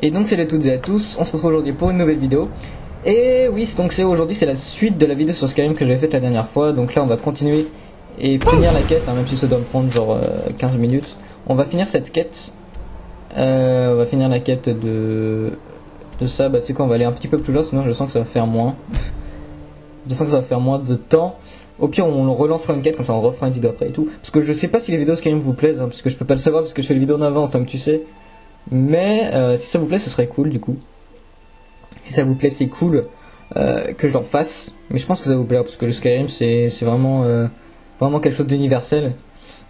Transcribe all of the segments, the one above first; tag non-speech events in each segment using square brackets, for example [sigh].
Et donc salut à toutes et à tous, on se retrouve aujourd'hui pour une nouvelle vidéo. Et oui, donc c'est aujourd'hui c'est la suite de la vidéo sur Skyrim que j'avais faite la dernière fois. Donc là on va continuer et finir la quête, hein, même si ça doit me prendre genre euh, 15 minutes. On va finir cette quête. Euh, on va finir la quête de de ça. Bah tu sais quoi, on va aller un petit peu plus loin, sinon je sens que ça va faire moins. je sens que ça va faire moins de temps. Au pire, on relancera une quête, comme ça on refera une vidéo après et tout. Parce que je sais pas si les vidéos Skyrim vous plaisent, hein, parce que je peux pas le savoir parce que je fais les vidéos en avance, comme tu sais. Mais euh, si ça vous plaît, ce serait cool du coup. Si ça vous plaît, c'est cool euh, que j'en fasse. Mais je pense que ça vous plaira parce que le Skyrim c'est vraiment euh, vraiment quelque chose d'universel.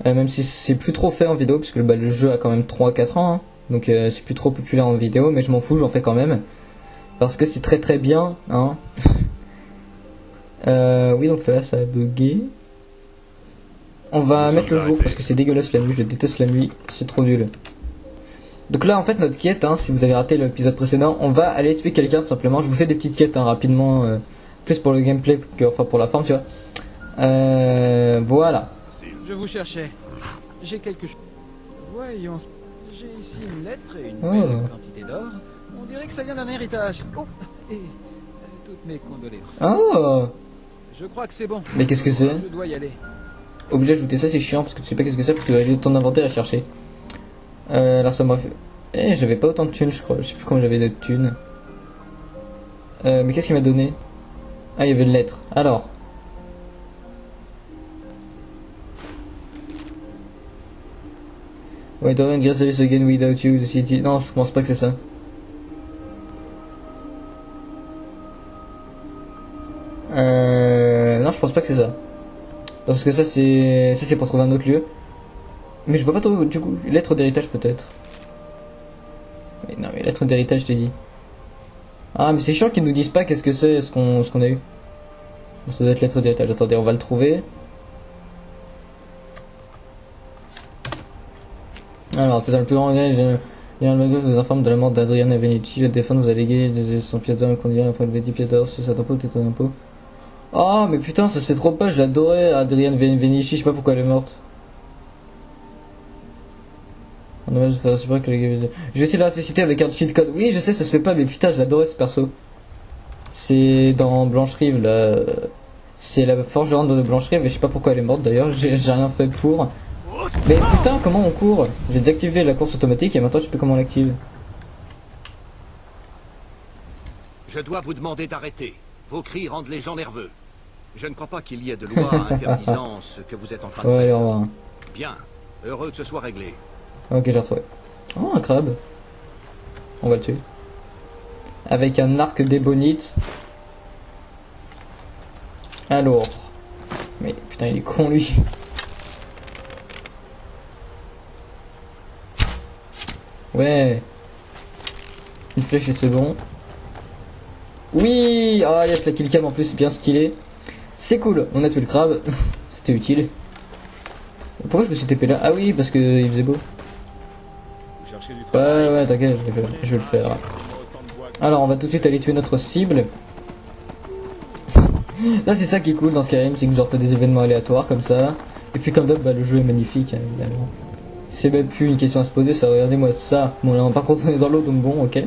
Même si c'est plus trop fait en vidéo puisque bah, le jeu a quand même 3-4 ans. hein. Donc euh, c'est plus trop populaire en vidéo, mais je m'en fous, j'en fais quand même parce que c'est très très bien. Hein. [laughs] Euh, oui, donc là ça a bugué. On va mettre le jour parce que c'est dégueulasse la nuit. Je déteste la nuit, c'est trop nul. Donc là, en fait, notre quête, hein, si vous avez raté l'épisode précédent, on va aller tuer quelqu'un tout simplement. Je vous fais des petites quêtes hein, rapidement, euh, plus pour le gameplay que enfin pour la forme, tu vois. Euh, voilà. Je vous cherchais. J'ai quelque chose. Voyons. J'ai ici une lettre et une Oh. belle quantité d'or. On dirait que ça vient d'un héritage. Oh, et euh, toutes mes condoléances. Oh Je crois que c'est bon. Mais qu'est-ce que c'est? Je dois y aller. Obligé d'ajouter ça, c'est chiant parce que tu sais pas qu'est-ce que c'est, parce que tu dois aller dans ton inventaire à chercher. Euh, alors ça m'a fait. Eh, j'avais pas autant de thunes, je crois. Je sais plus comment j'avais de thunes. Euh, mais qu'est-ce qu'il m'a donné? Ah, il y avait une lettre. Alors. Ouais, don't get service again without you, the city. Non, je pense pas que c'est ça. Euh, non, je pense pas que c'est ça. Parce que ça, c'est, ça, c'est pour trouver un autre lieu. Mais je vois pas trop, du coup, lettre d'héritage peut-être. Mais non, mais lettre d'héritage, je te dis. Ah, mais c'est chiant qu'ils nous disent pas qu'est-ce que c'est, ce qu'on, ce qu'on a eu. Ça doit être lettre d'héritage. Attendez, on va le trouver. Alors, c'est dans le plus grand regret, je... Le Maghreb vous informe de la mort d'Adriana Venici, le défunt vous a légué des- son piéton qu'on dirait après le Vedi Pietor sur cet impôt, t'es ton impôt. Oh, mais putain, ça se fait trop pas, je l'adorais, Adrienne Ven- Venici, je sais pas pourquoi elle est morte. De que Je vais essayer de la ressusciter avec un cheat code. Oui, je sais, ça se fait pas, mais putain, je l'adorais ce perso. C'est dans Blanche-Rive, là. C'est la forgerante de Blanche-Rive, et je sais pas pourquoi elle est morte d'ailleurs, j'ai rien fait pour. Mais putain, comment on court J'ai désactivé la course automatique et maintenant je sais plus comment on l'active. Je dois vous demander d'arrêter. Vos cris rendent les gens nerveux. Je ne crois pas qu'il y ait de loi interdisant [laughs] ce que vous êtes en train de Ouais, allez, faire. au revoir. Bien. Heureux que ce soit réglé. Ok, j'ai retrouvé. Oh, un crabe. On va le tuer. Avec un arc d'ébonite. Alors. Mais putain, il est con lui. Ouais. Une flèche et c'est bon. Oui Ah yes, la killcam en plus, bien stylé. C'est cool, on a tué le crabe. [laughs] C'était utile. Pourquoi je me suis TP là? Ah oui, parce que il faisait beau. Ouais, ouais, t'inquiète, je vais le- je vais le faire. Alors, on va tout de suite aller tuer notre cible. [laughs] Là, c'est ça qui est cool dans Skyrim, c'est que genre t'as des événements aléatoires comme ça. Et puis, comme d'hab, bah, le jeu est magnifique, hein, évidemment. C'est même plus une question à se poser, ça, regardez-moi ça. Bon, là, par contre, on est dans l'eau, donc bon, ok.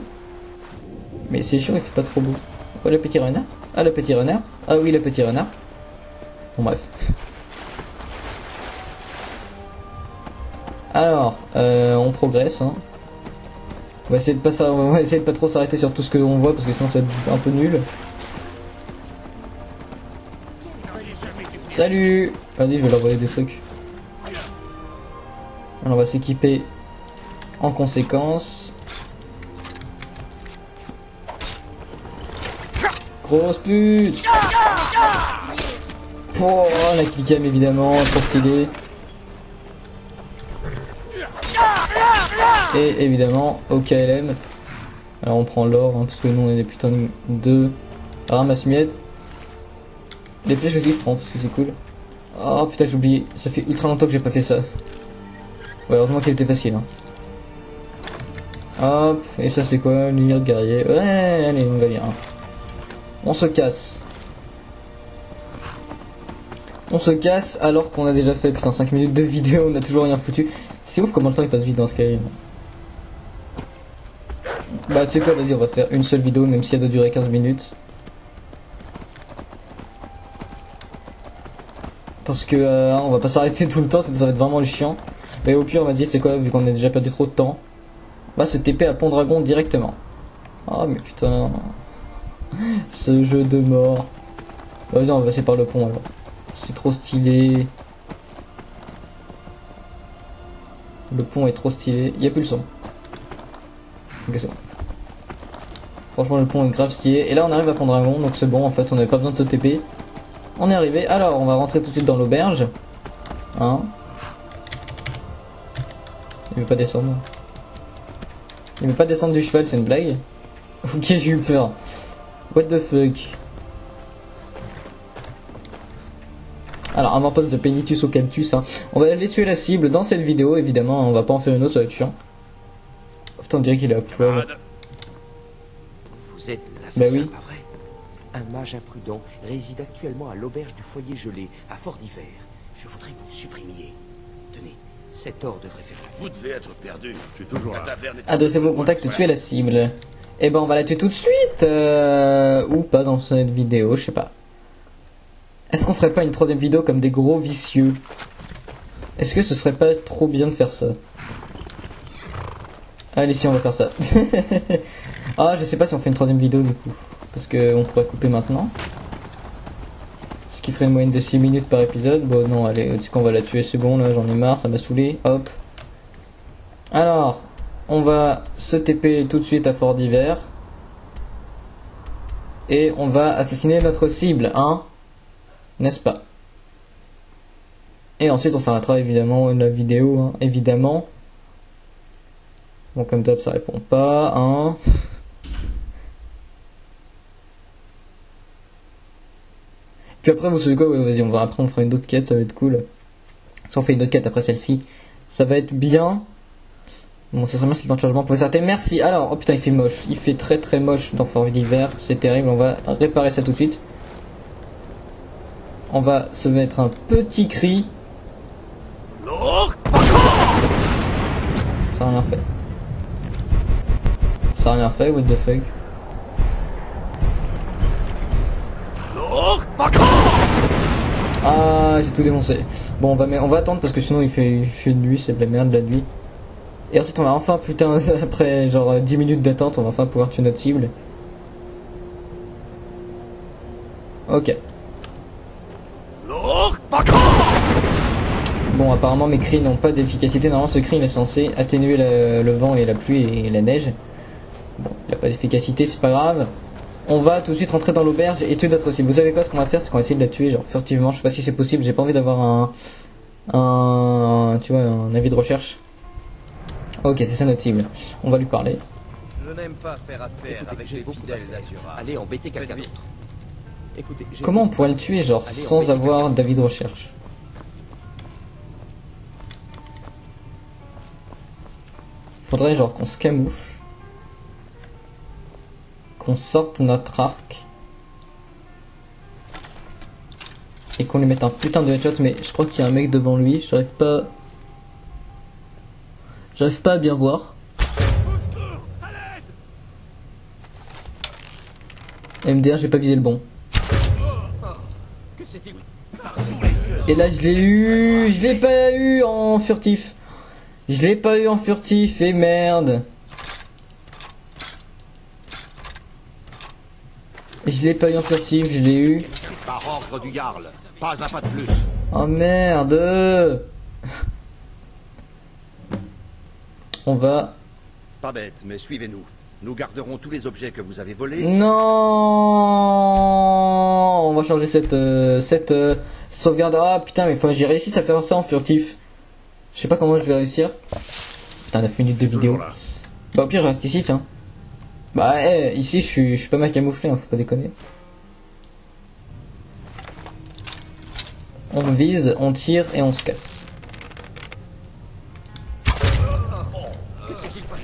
Mais c'est sûr, il fait pas trop beau. Oh, le petit renard Ah, le petit renard Ah oui, le petit renard. Bon, bref. [laughs] Alors, euh, on progresse, hein. On va essayer de pas, on va essayer de pas trop s'arrêter sur tout ce que l'on voit parce que sinon ça va être un peu nul. Salut Vas-y, je vais leur envoyer des trucs. Alors on va s'équiper en conséquence. Grosse pute Oh, la killcam évidemment, trop stylé. Et évidemment, au KLM. Alors on prend l'or, hein, parce que nous on est des putains de ramasse-miettes. Les flèches aussi je prends, parce que c'est cool. Oh putain j'ai oublié, ça fait ultra longtemps que j'ai pas fait ça. Ouais, heureusement qu'il était facile. Hein. Hop, et ça c'est quoi Lire guerrier? Ouais, allez, on va lire. hein. On se casse. On se casse alors qu'on a déjà fait putain 5 minutes de vidéo, on a toujours rien foutu. C'est ouf comment le temps il passe vite dans Skyrim. Bah tu sais quoi, vas-y on va faire une seule vidéo même si elle doit durer 15 minutes. Parce que euh, on va pas s'arrêter [laughs] tout le temps, ça va être vraiment le chiant. Mais au pire on va dire, sais quoi, vu qu'on a déjà perdu trop de temps, on va se TP à Pont Dragon directement. Ah mais putain. [laughs] Ce jeu de mort. Vas-y on va passer par le pont alors. C'est trop stylé. Le pont est trop stylé. Il y a plus le son. Ok c'est. Franchement le pont est grave stylé. Et là on arrive à Pont Dragon donc c'est bon en fait on n'avait pas besoin de se TP. On est arrivé. Alors on va rentrer tout de suite dans l'auberge. Hein Il veut pas descendre. Il veut pas descendre du cheval, c'est une blague [laughs] Ok j'ai eu peur. What the fuck Alors avant-poste de Penitus au Caltus, hein. on va aller tuer la cible dans cette vidéo évidemment, on va pas en faire une autre, ça va être chiant. Putain on dirait qu'il est à. Vous êtes l'assassin, Bah oui. pas vrai? Un mage imprudent réside actuellement à l'auberge du foyer gelé, à Fort d'Hiver. Je voudrais que vous le supprimiez. Tenez, cet or devrait faire Vous devez être perdu. Je suis toujours là. taverne est Adressez-vous au contact, tuer la cible. Et ben on va la tuer tout de suite euh, Ou pas dans cette vidéo, je sais pas. Est-ce qu'on ferait pas une troisième vidéo comme des gros vicieux? Est-ce que ce serait pas trop bien de faire ça? Allez si on va faire ça. [laughs] ah je sais pas si on fait une troisième vidéo du coup. Parce que on pourrait couper maintenant. Ce qui ferait une moyenne de 6 minutes par épisode. Bon non allez, sais qu'on va la tuer, c'est bon là, j'en ai marre, ça m'a saoulé. Hop. Alors, on va se TP tout de suite à Fort d'hiver. Et on va assassiner notre cible, hein N'est-ce pas? Et ensuite on s'arrêtera évidemment la vidéo, hein, évidemment. Bon comme top ça répond pas, hein Puis après vous savez quoi, vas-y on va après on fera une autre quête, ça va être cool. Si on fait une autre quête après celle-ci, ça va être bien. Bon, ça serait bien si le temps de chargement pouvait s'arrêter. Merci. Alors, oh putain, il fait moche. Il fait très très moche dans Fort d'hiver. C'est terrible. On va réparer ça tout de suite. On va se mettre un petit cri. Ça a rien fait. Ça a rien fait, what the fuck. Ah, j'ai tout démoncé. Bon, on va, on va attendre parce que sinon il fait, il fait nuit, c'est de la merde la nuit. Et ensuite, on va enfin, putain, [laughs] après genre euh, 10 minutes d'attente, on va enfin pouvoir tuer notre cible. Ok. Bon, apparemment mes cris n'ont pas d'efficacité. Normalement, ce cri est censé atténuer le, le vent et la pluie et la neige. Bon, il n'a pas d'efficacité, c'est pas grave. On va tout de suite rentrer dans l'auberge et tuer notre cible. Vous savez quoi, ce qu'on va faire, c'est qu'on va essayer de la tuer, genre furtivement. Je sais pas si c'est possible, j'ai pas envie d'avoir un, un, tu vois, un avis de recherche. Ok, c'est ça notre cible. On va lui parler. Je n'aime pas faire affaire Écoutez, avec beaucoup fidèles d'Azura. Allez embêter quelqu'un d'autre. Écoutez, Comment on pourrait le tuer, genre, Allez, sans avoir d'avis de recherche Faudrait, genre, qu'on se camoufle. Qu'on sorte notre arc. Et qu'on lui mette un putain de headshot, mais je crois qu'il y a un mec devant lui, j'arrive pas... J'arrive pas à bien voir. MDR, j'ai pas visé le bon. Et là, je l'ai eu, je l'ai pas eu en furtif. Je l'ai pas eu en furtif et merde. Je l'ai pas eu en furtif, je l'ai eu. Par ordre du Jarl, pas un pas de plus. Oh merde. On va. Pas bête, mais suivez-nous. Nous garderons tous les objets que vous avez volés. Non. On va changer cette euh, cette euh, sauvegarde. Ah putain, mais j'y réussisse à faire ça en furtif. Je sais pas comment je vais réussir. Putain, 9 minutes de vidéo. Bah au pire je reste ici tiens. Bah eh, ici je suis, je suis pas mal camouflé, hein, faut pas déconner. On vise, on tire et on se casse.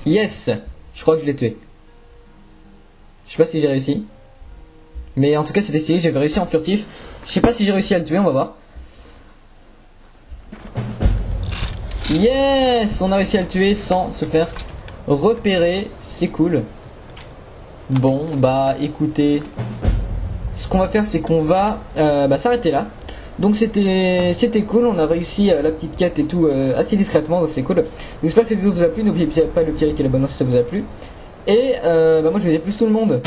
Yes Je crois que je l'ai tué. Je sais pas si j'ai réussi. Mais en tout cas, c'était stylé, j'ai réussi en furtif. Je sais pas si j'ai réussi à le tuer, on va voir. Yes On a réussi à le tuer sans se faire repérer, c'est cool. Bon, bah écoutez, ce qu'on va faire, c'est qu'on va euh, bah, s'arrêter là. Donc c'était c'était cool, on a réussi euh, la petite quête et tout euh, assez discrètement, donc c'est cool. J'espère que cette vidéo vous a plu, n'oubliez pas le petit like et l'abonnement si ça vous a plu. Et euh, bah, moi je vous dis plus tout le monde.